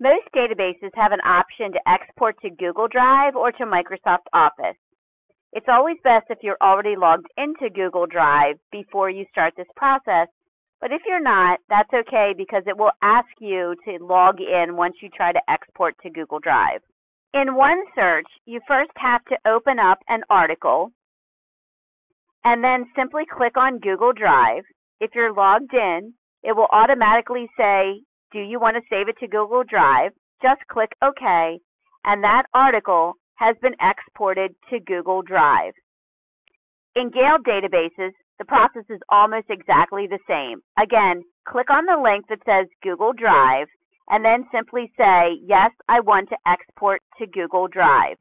Most databases have an option to export to Google Drive or to Microsoft Office. It's always best if you're already logged into Google Drive before you start this process, but if you're not, that's okay because it will ask you to log in once you try to export to Google Drive. In OneSearch, you first have to open up an article and then simply click on Google Drive. If you're logged in, it will automatically say, do you want to save it to Google Drive? Just click OK, and that article has been exported to Google Drive. In Gale databases, the process is almost exactly the same. Again, click on the link that says Google Drive and then simply say, yes, I want to export to Google Drive.